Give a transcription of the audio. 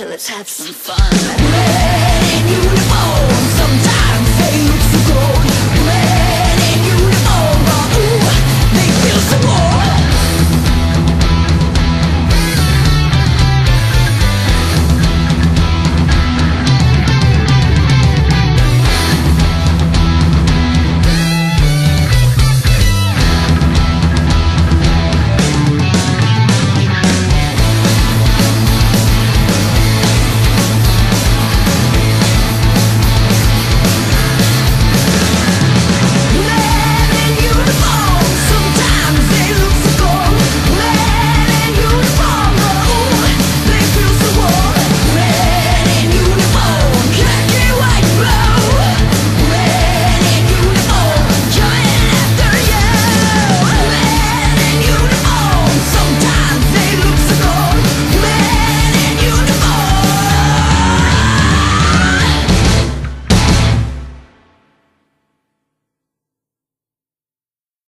let's have some fun. Red and uniform, sometimes.